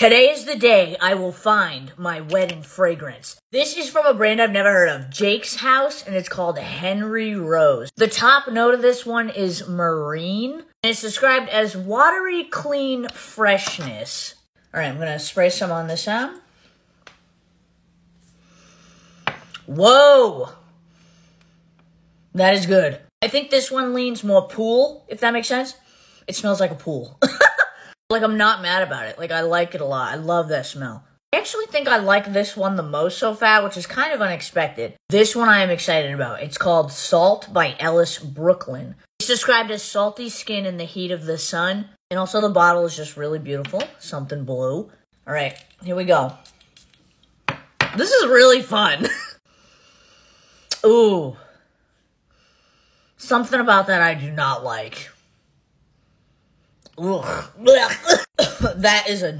Today is the day I will find my wedding fragrance. This is from a brand I've never heard of, Jake's House, and it's called Henry Rose. The top note of this one is marine, and it's described as watery, clean freshness. All right, I'm gonna spray some on this arm. Whoa! That is good. I think this one leans more pool, if that makes sense. It smells like a pool. like I'm not mad about it. Like I like it a lot. I love that smell. I actually think I like this one the most so far, which is kind of unexpected. This one I am excited about. It's called Salt by Ellis Brooklyn. It's described as salty skin in the heat of the sun. And also the bottle is just really beautiful. Something blue. All right, here we go. This is really fun. Ooh. Something about that I do not like. Ugh. that is a